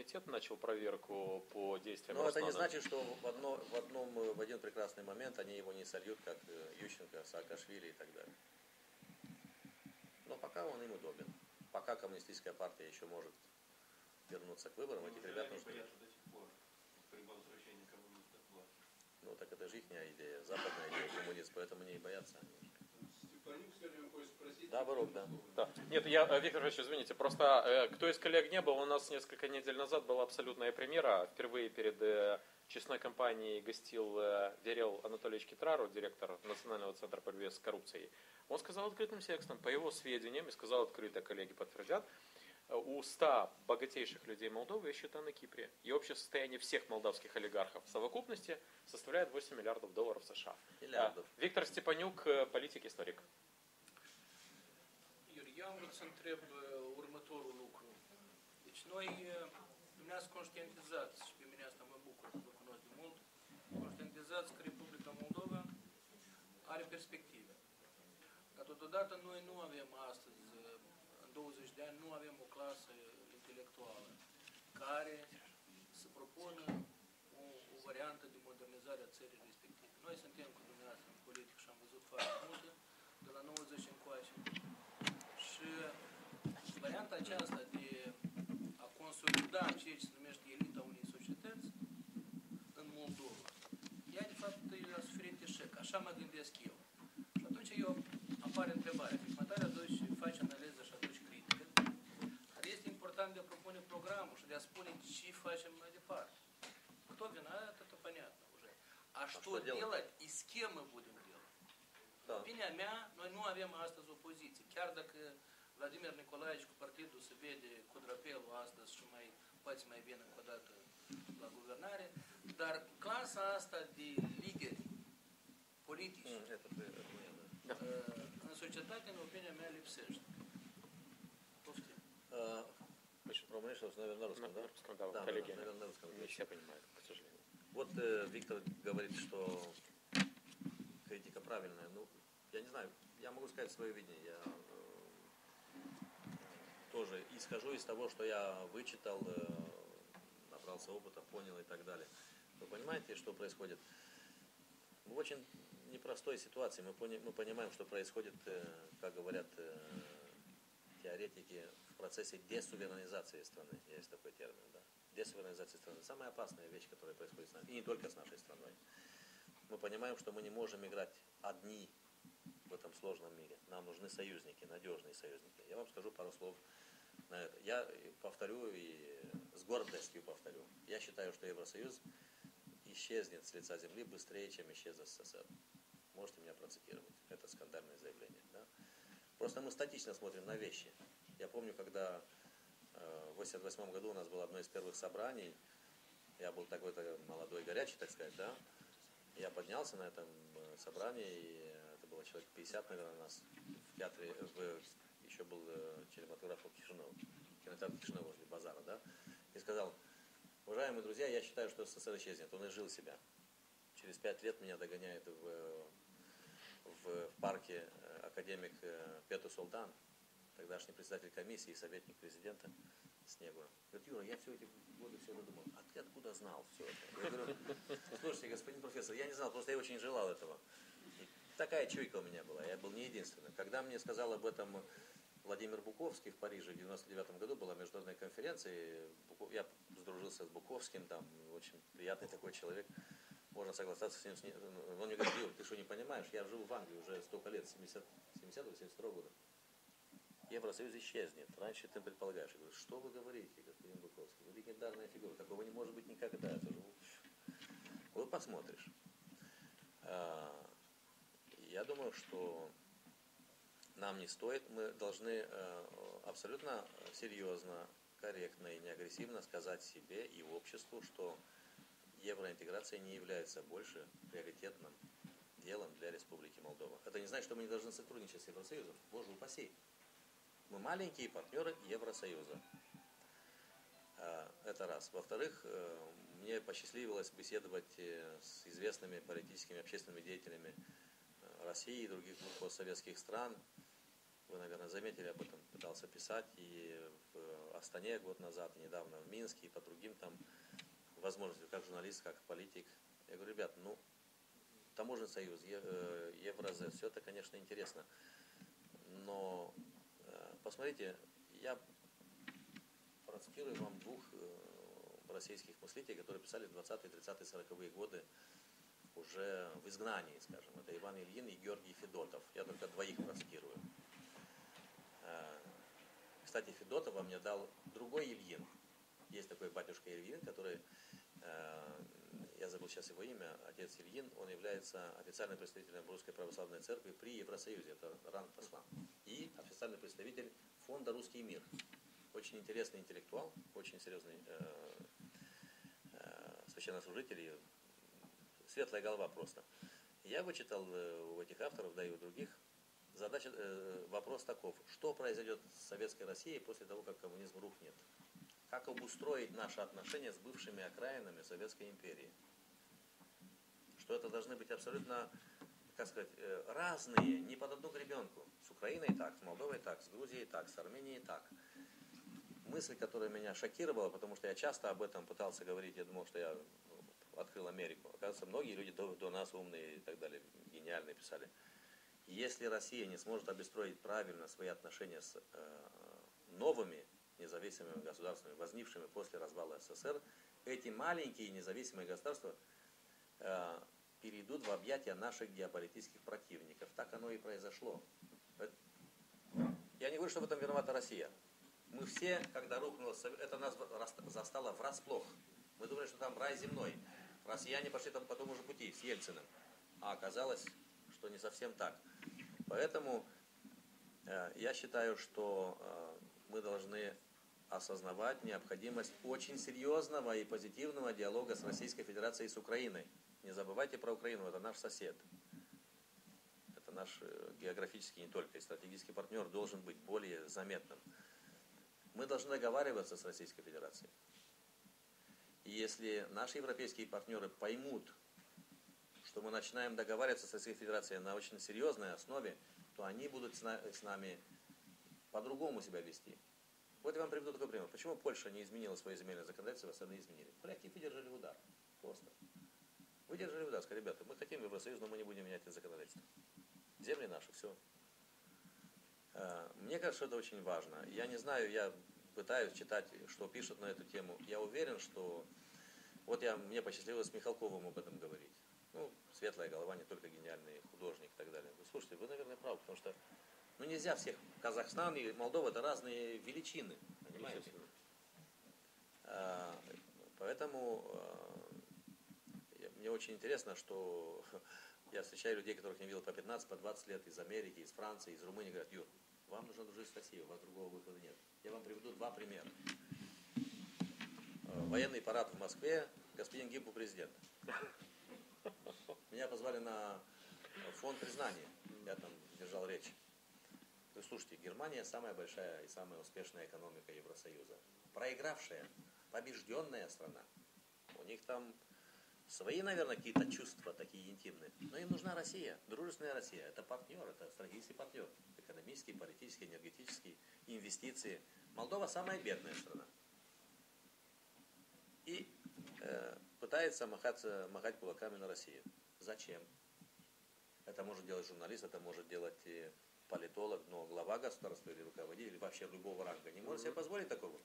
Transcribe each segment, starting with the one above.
комитет начал проверку по действиям Но это не Роснана. значит, что в, одно, в, одном, э, в один прекрасный момент они его не сольют, как э, Ющенко, Саакашвили и так далее. Но пока он им удобен. Пока коммунистическая партия еще может вернуться к выборам, этих ребят нужно... Ну так это же их идея, западная идея коммунизм, поэтому не боятся они. Степанюк, скажем, хочет спросить. Да, Барук, да. Да. Нет, я, э, Виктор Ильич, извините, просто э, кто из коллег не был, у нас несколько недель назад была абсолютная премьера. Впервые перед э, честной компанией гостил э, Верел Анатольевич Китрару, директор Национального центра по борьбе с коррупцией. Он сказал открытым текстом, по его сведениям, и сказал открыто, коллеги подтвердят, у 100 богатейших людей Молдовы есть счета на Кипре. И общее состояние всех молдавских олигархов в совокупности составляет 8 миллиардов долларов США. Миллиардов. А, Виктор Степанюк, э, политик-историк. Iuri, eu am vrut să întreb uh, următorul lucru. Deci noi, uh, ne-ați conștientizați și pe mine asta mă bucur, vă cunosc de mult, conștientizați că Republica Moldova are perspective. Dar totodată noi nu avem astăzi, uh, în 20 de ani, nu avem o clasă intelectuală care să propună o, o variantă de modernizare a țării respective. Noi suntem cu dumneavoastră în politic și am văzut foarte multe, de la 90 încoace. Și varianta aceasta de a consolida ceea ce se numește elita unei societăți în Moldova, ea de fapt a suferit eșec. Așa mă gândesc eu. Și atunci eu apare întrebarea. a spune ce facem mai departe. Кто виноват, это понятно уже. А, что, что делать? делать и с кем мы будем делать? Да. Opinia mea, noi nu avem astăzi opoziție. Chiar dacă Vladimir Nicolaevici cu partidul se vede cu drapelul astăzi și mai poate mai bine încă o dată la guvernare, dar clasa asta de lideri politici М, Это, это мне, да. uh, în societate, în opinia mea, lipsește. Poftim. А, Значит, românești, наверное, на русском, да? На русском, да, Да, коллеги. наверное, на русском. Не все понимают, к сожалению. Вот э, Виктор говорит, что критика правильная. Ну, я не знаю, я могу сказать свое видение. Я э, тоже исхожу из того, что я вычитал, э, набрался опыта, понял и так далее. Вы понимаете, что происходит? В очень непростой ситуации. Мы, пони- мы понимаем, что происходит, э, как говорят э, теоретики, в процессе десуверенизации страны. Есть такой термин, да. Десуверенизация страны. Самая опасная вещь, которая происходит с нами. И не только с нашей страной. Мы понимаем, что мы не можем играть одни в этом сложном мире. Нам нужны союзники, надежные союзники. Я вам скажу пару слов на это. Я повторю и с гордостью повторю. Я считаю, что Евросоюз исчезнет с лица земли быстрее, чем исчез СССР. Можете меня процитировать. Это скандальное заявление. Да? Просто мы статично смотрим на вещи. Я помню, когда э, в 88 году у нас было одно из первых собраний, я был такой-то молодой, горячий, так сказать, да, я поднялся на этом э, собрании, и это было человек 50, наверное, нас в театре, в, еще был э, кинематограф Кишинев, кинотеатр Кишинев возле базара, да, и сказал, уважаемые друзья, я считаю, что СССР исчезнет, он изжил себя. Через пять лет меня догоняет в, в, в парке э, академик э, Пету Солдан, тогдашний председатель комиссии и советник президента Снегура. Говорит, Юра, я все эти годы все это думал, а ты откуда знал все это? Я говорю, слушайте, господин профессор, я не знал, просто я очень желал этого. И такая чуйка у меня была, я был не единственный. Когда мне сказал об этом Владимир Буковский в Париже в 99 году была международная конференция, я сдружился с Буковским, там очень приятный такой человек, можно согласаться с ним. Он мне говорит, ты что не понимаешь, я живу в Англии уже столько лет, 70 70-72 года. Евросоюз исчезнет. Раньше ты предполагаешь. Я говорю, что вы говорите, господин Буковский? Вы легендарная фигура. Такого не может быть никогда. Это же... Вот посмотришь. А, Я думаю, что нам не стоит. Мы должны э, абсолютно серьезно, корректно и неагрессивно сказать себе и обществу, что евроинтеграция не является больше приоритетным делом для. Это не значит, что мы не должны сотрудничать с Евросоюзом. Боже упаси. Мы маленькие партнеры Евросоюза. А, Это раз. Во-вторых, э, мне посчастливилось беседовать э, с известными политическими общественными деятелями э, России и других постсоветских стран. вы, наверное, заметили, об этом пытался писать и в Астане год назад, и недавно в Минске, и по другим там возможностям, как журналист, как политик. Я говорю, ребят, ну, таможенный союз, э, Евразес, все это, конечно, интересно. Но э, посмотрите, я процитирую вам двух э, российских мыслителей, которые писали в 20-е, 30-е, 40-е годы уже в изгнании, скажем. Это Иван Ильин и Георгий Федотов. Я только двоих процитирую. Кстати, Федотова мне дал другой Ильин. Есть такой батюшка Ильин, который, я забыл сейчас его имя, отец Ильин, он является официальным представителем Русской Православной Церкви при Евросоюзе, это ранг посла. И официальный представитель фонда «Русский мир». Очень интересный интеллектуал, очень серьезный э, э, священнослужитель, светлая голова просто. Я вычитал э, у этих авторов, да и у других, задача, э, вопрос таков, что произойдет с Советской Россией после того, как коммунизм рухнет? Как обустроить наши отношения с бывшими окраинами Советской империи? Что это должны быть абсолютно, как сказать, э, разные, не под одну гребенку. С Украиной так, с Молдовой так, с Грузией так, с Арменией так. Мысль, которая меня шокировала, потому что я часто об этом пытался говорить, я думал, что я открыл Америку. Оказывается, многие люди до, до нас умные и так далее, гениальные писали. Если Россия не сможет обестроить правильно свои отношения с э, новыми независимыми государствами, возникшими после развала СССР, эти маленькие независимые государства э, перейдут в объятия наших геополитических противников. Так оно и произошло. Это- Я не говорю, что в этом виновата Россия. Мы все, когда рухнуло, это нас застало врасплох. Мы думали, что там рай земной. Россияне пошли там по тому же пути с Ельциным. А оказалось, что не совсем так. Поэтому э, я считаю, что э, мы должны осознавать необходимость очень серьезного и позитивного диалога с Российской Федерацией и с Украиной. Не забывайте про Украину, это наш сосед. Это наш э, географический не только, и стратегический партнер должен быть более заметным. Мы должны договариваться с Российской Федерацией. И если наши европейские партнеры поймут, что мы начинаем договариваться с Российской Федерацией на очень серьезной основе, то они будут с на- с нами по-другому себя вести. Вот я вам приведу такой пример. Почему Польша не изменила свое земельное законодательство, а остальные изменили? Поляки выдержали удар. Просто. Выдержали удар. Сказали, ребята, мы хотим Евросоюз, но мы не будем менять это законодательство. Земли наши, все. Мне кажется, что это очень важно. Я не знаю, я пытаюсь читать, что пишут на эту тему. Я уверен, что... Вот я, мне посчастливилось с Михалковым об этом говорить. Ну, светлая голова, не только гениальный художник и так далее. Вы слушайте, вы, наверное, правы, потому что ну, нельзя всех. Казахстан и Молдова это разные величины, понимаете? А, Поэтому а, мне очень интересно, что я встречаю людей, которых не видел по 15, по 20 лет из Америки, из Франции, из Румынии, говорят, Юр, вам нужно дружить с Россией, у вас другого выхода нет. Я вам приведу два примера. Э, Военный парад в Москве, господин Гимпу президент. Меня позвали на фонд признания. Я там держал речь. Вы слушайте, Германия самая большая и самая успешная экономика Евросоюза. Проигравшая, побежденная страна. У них там свои, наверное, какие-то чувства такие интимные. Но им нужна Россия, дружественная Россия. Это партнер, это стратегический партнер. Экономический, политический, энергетический, инвестиции. Молдова самая бедная страна. И э, пытается махаться, махать кулаками на Россию. Зачем? Это может делать журналист, это может делать э, политолог, но глава государства или руководитель, или вообще любого ранга не может себе позволить такого.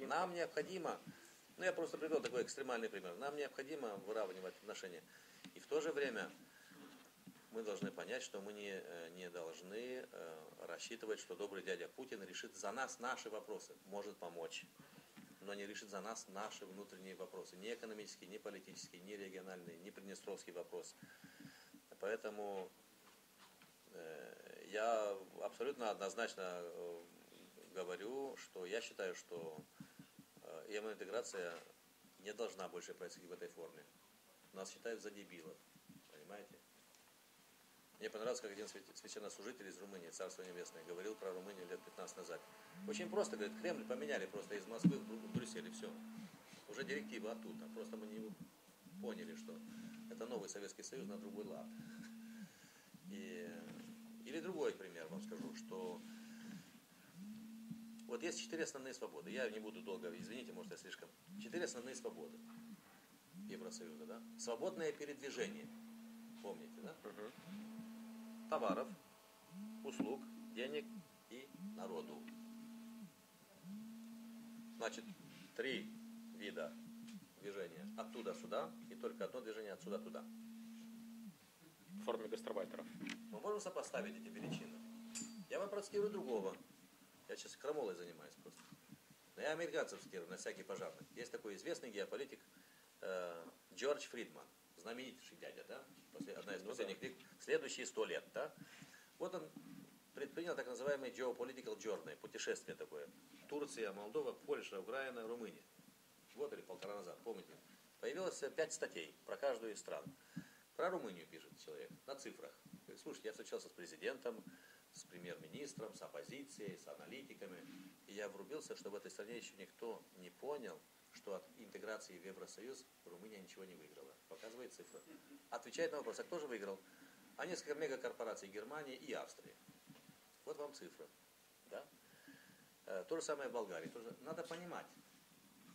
Нам необходимо, ну я просто привел такой экстремальный пример, нам необходимо выравнивать отношения. И в то же время мы должны понять, что мы не, э, не должны э, рассчитывать, что добрый дядя Путин решит за нас наши вопросы, может помочь, но не решит за нас наши внутренние вопросы, ни экономические, ни политические, ни региональные, ни приднестровский вопрос. Поэтому э, я абсолютно однозначно э, говорю, что я считаю, что евроинтеграция не должна больше происходить в этой форме. Нас считают за дебилов, понимаете? Мне понравилось, как один свящ- священнослужитель из Румынии, Царство Небесное, говорил про Румынию лет 15 назад. Очень просто, говорит, Кремль поменяли просто из Москвы в Брюссель, и все. Уже директива оттуда. Просто мы не поняли, что это новый Советский Союз на другой лад. И, или другой пример вам скажу, что Вот есть четыре основные свободы. Я не буду долго, извините, может я слишком. Четыре основные свободы Евросоюза, да? Свободное передвижение. Помните, да? Товаров, услуг, денег и народу. Значит, три вида движения. Оттуда сюда и только одно движение отсюда туда. В форме гастарбайтеров. Мы можем сопоставить эти величины. Я вам процитирую другого. Я сейчас крамолой занимаюсь просто. Но я американцев цитирую на всякий пожарный. Есть такой известный геополитик э, Джордж Фридман. Знаменитейший дядя, да? После, одна из Ну последних книг. Следующие сто лет, да? Вот он предпринял так называемый geopolitical journey, путешествие такое. Турция, Молдова, Польша, Украина, Румыния. Год или полтора назад, помните? Появилось э, пять статей про каждую из стран. Про Румынию пишет человек на цифрах. Говорит, слушайте, я встречался с президентом, с премьер-министром, с оппозицией, с аналитиками. И я врубился, что в этой стране еще никто не понял, что от интеграции в Евросоюз Румыния ничего не выиграла. Показывает цифры. Отвечает на вопрос, а кто же выиграл? А несколько мегакорпораций Германии и Австрии. Вот вам цифры. Да? Э, То же самое в Болгарии. Тоже надо понимать.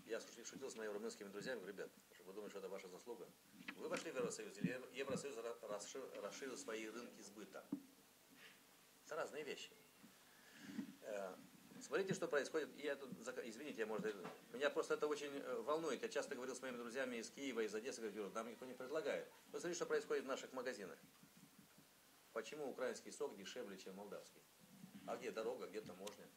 Я шутил с моими румынскими друзьями, говорю, ребят, вы думаете, что это ваша заслуга? Вы вошли в Евросоюз, или Ев- Евросоюз ра- расшир- расширил свои рынки сбыта. Это разные вещи. Э, Смотрите, что происходит. Я тут, извините, я, может, меня просто это очень э, волнует. Я часто говорил с моими друзьями из Киева, из Одессы, говорю, нам никто не предлагает. Посмотрите, что происходит в наших магазинах. Почему украинский сок дешевле, чем молдавский? А где дорога, где таможня?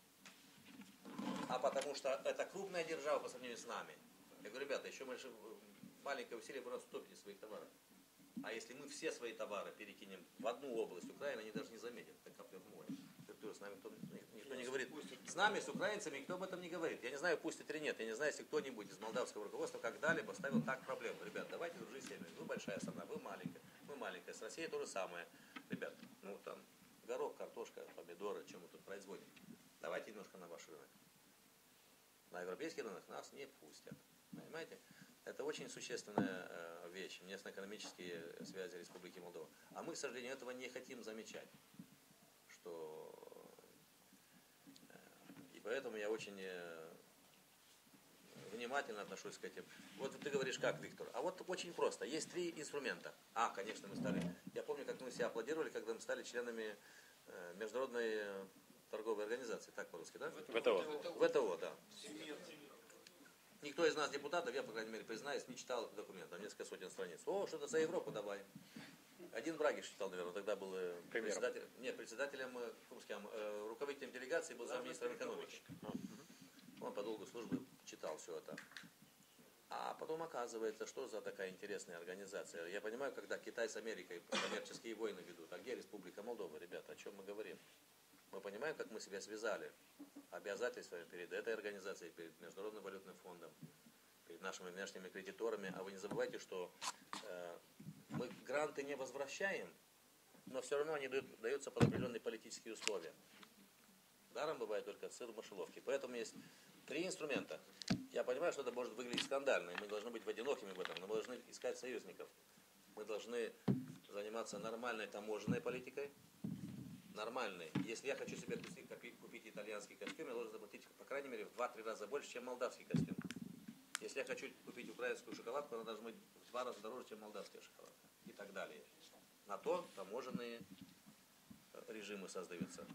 А потому что это крупная держава по сравнению с нами. Я говорю, ребята, еще больше э, маленькое усилие, вы нас утопите своих товаров. А если мы все свои товары перекинем в одну область Украины, они даже не заметят, как капля в море. С нами никто, никто не говорит. С нами, с украинцами, никто об этом не говорит. Я не знаю, пустит или нет. Я не знаю, если кто-нибудь из молдавского руководства когда-либо ставил так проблему. Ребят, давайте дружить с всеми. Вы большая страна, вы маленькая. Мы маленькая. С Россией то же самое. Ребят, ну там горох, картошка, помидоры, чем мы тут производим. Давайте немножко на ваш рынок. На европейский рынок нас не пустят. Понимаете? Это очень существенная э, вещь, местно-экономические связи Республики Молдова. А мы, к сожалению, этого не хотим замечать. Что... э, И поэтому я очень э, внимательно отношусь к этим. Вот ты говоришь, как, Виктор? А вот очень просто. Есть три инструмента. А, конечно, мы стали... Я помню, как мы себя аплодировали, когда мы стали членами Международной торговой организации. Так по-русски, да? ВТО. ВТО, да. Никто из нас, депутатов, я, по крайней мере, признаюсь, не читал этот документ, там несколько сотен страниц. О, что-то за Европу давай. Один Брагиш читал, наверное, тогда был э, председателем, нет, председателем, э, сказать, э, руководителем делегации был замминистра экономики. Он по долгу службы читал все это. А потом оказывается, что за такая интересная организация. Я понимаю, когда Китай с Америкой коммерческие войны ведут. А где Республика Молдова, ребята, о чем мы говорим? Мы понимаем, как мы себя связали обязательствами перед этой организацией, перед Международным валютным фондом, перед нашими внешними кредиторами. А вы не забывайте, что э, мы гранты не возвращаем, но все равно они дают, даются под определенные политические условия. Даром бывает только сыр в мышеловке. Поэтому есть три инструмента. Я понимаю, что это может выглядеть скандально, и мы должны быть одинокими в этом, но мы должны искать союзников. Мы должны заниматься нормальной таможенной политикой, нормальной. Если я хочу себе купить, купить- итальянский костюм, я должен заплатить, по крайней мере, в 2-3 раза больше, чем молдавский костюм. Если я хочу купить украинскую шоколадку, она должна быть в два раза дороже, чем молдавская шоколадка. И так далее. На то таможенные э, режимы создаются.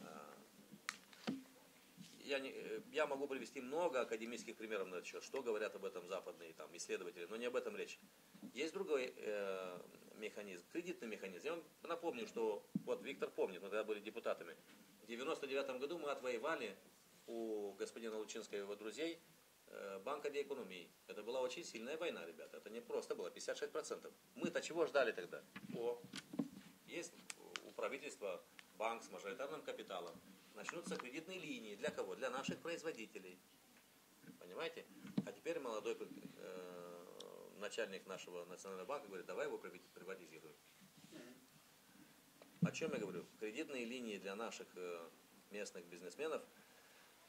А, Я, не, э, я могу привести много академических примеров на этот счет, что говорят об этом западные там, исследователи, но не об этом речь. Есть другой э, механизм, кредитный механизм. Я вам напомню, что вот Виктор помнит, мы тогда были депутатами. В 99 году мы отвоевали у господина Лучинского и его друзей э, Банка де экономии. Это была очень сильная война, ребята. Это не просто было, 56%. Мы-то чего ждали тогда? О, есть у правительства банк с мажоритарным капиталом. Начнутся кредитные линии. Для кого? Для наших производителей. Понимаете? А теперь молодой э, начальник нашего национального банка говорит, давай его привати- приватизируем. О чем я говорю? Кредитные линии для наших э, местных бизнесменов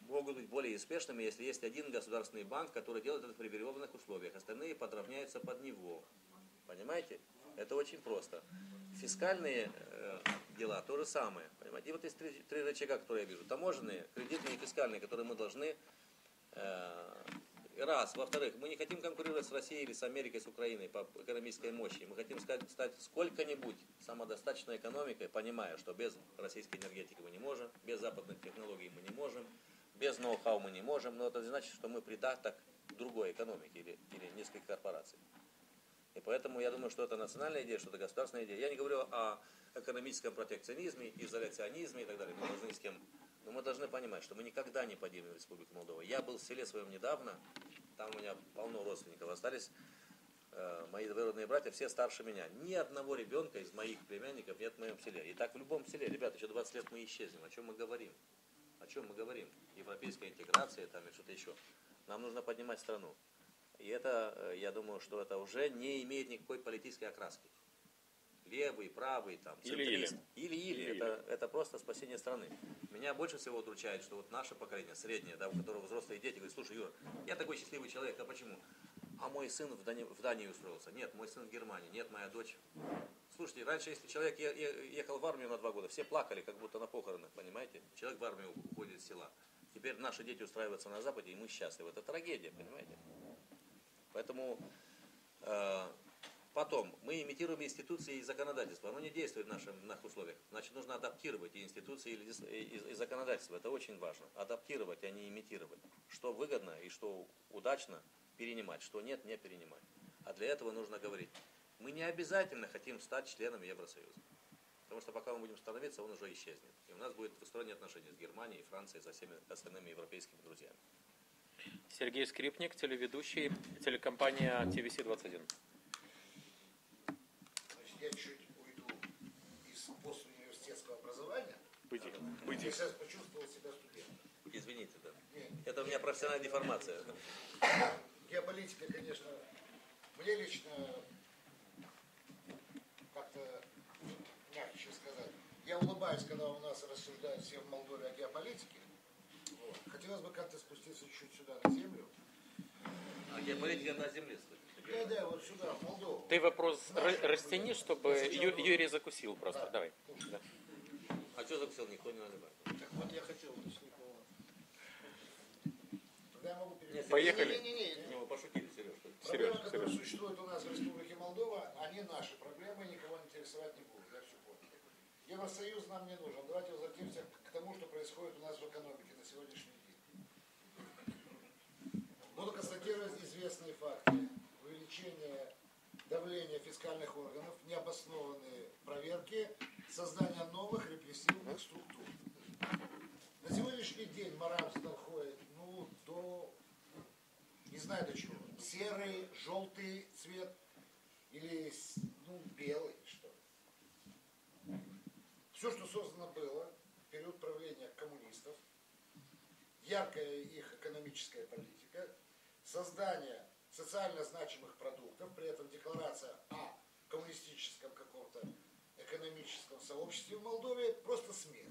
могут быть более успешными, если есть один государственный банк, который делает это в привилегированных условиях. Остальные подравняются под него. Понимаете? Это очень просто. Фискальные э, дела то же самое. Понимаете? И вот есть три, три рычага, которые я вижу. Таможенные, кредитные и фискальные, которые мы должны э, раз. Во-вторых, мы не хотим конкурировать с Россией или с Америкой, с Украиной по экономической мощи. Мы хотим стать, сколько-нибудь самодостаточной экономикой, понимая, что без российской энергетики мы не можем, без западных технологий мы не можем, без ноу-хау мы не можем, но это значит, что мы придаток другой экономики или, или нескольких корпораций. И поэтому я думаю, что это национальная идея, что это государственная идея. Я не говорю о экономическом протекционизме, изоляционизме и так далее. Мы должны с кем... Но мы должны понимать, что мы никогда не поделим Республику Молдова. Я был в селе своем недавно, там у меня полно родственников остались, э, мои двоюродные братья, все старше меня. Ни одного ребенка из моих племянников нет в моем селе. И так в любом селе. Ребята, еще 20 лет мы исчезнем. О чем мы говорим? О чем мы говорим? Европейская интеграция там и что-то еще. Нам нужно поднимать страну. И это, э, я думаю, что это уже не имеет никакой политической окраски. Левый, правый, там, центрист. Или-или. Это, это просто спасение страны. Меня больше всего удручает, что вот наше поколение, среднее, да, у которого взрослые дети, говорят, слушай, Юра, я такой счастливый человек, а почему? А мой сын в Дании, в Дании устроился. Нет, мой сын в Германии. Нет, моя дочь. Слушайте, раньше, если человек ехал в армию на два года, все плакали, как будто на похоронах, понимаете? Человек в армию уходит из села. Теперь наши дети устраиваются на Западе, и мы счастливы. Это трагедия, понимаете? Поэтому э, потом мы имитируем институции и законодательство. Оно не действует в наших, в наших условиях. Значит, нужно адаптировать и институции, и, и- законодательство. Это очень важно. Адаптировать, а не имитировать. Что выгодно и что удачно перенимать, что нет, не перенимать. А для этого нужно говорить. Мы не обязательно хотим стать членом Евросоюза. Потому что пока мы будем становиться, он уже исчезнет. И у нас будет двусторонние отношения с Германией, Францией, со всеми остальными европейскими друзьями. Сергей Скрипник, телеведущий, телекомпания TVC-21. Я чуть уйду из постуниверситетского образования. Быть, Я сейчас почувствовал себя студентом. Извините, да. Не, Это у меня профессиональная деформация. Геополитика, конечно, мне лично как-то мягче сказать. Я улыбаюсь, когда у нас рассуждают все в Молдове о геополитике. Вот. Хотелось бы как-то спуститься чуть сюда на землю. А геополитика на земле стоит. Да, да, вот сюда, в Молдову. Ты вопрос ра- растяни, чтобы Ю- Юрий закусил просто. Давай. Да. А что закусил, никто не наливает. Так вот я хотел уточнить. ну, Тогда я могу перейти. Поехали. Не-не-не, Не, мы пошутили, Сереж. Проблемы, Сереж, которые Сереж. существуют у нас в Республике Молдова, они наши проблемы, и никого интересовать не будут. Я все понял. Евросоюз нам не нужен. Давайте возвратимся к тому, что происходит у нас в экономике на сегодняшний день. Буду констатировать известные факты. Увеличение давления фискальных органов, необоснованные проверки, создание новых репрессивных структур. На сегодняшний день маразм доходит ну, до не знаю до чего. Серый, желтый цвет или ну, белый, что ли. Все, что создано было в период правления коммунистов, яркая их экономическая политика, создание социально значимых продуктов, при этом декларация о коммунистическом каком-то экономическом сообществе в Молдове просто смех.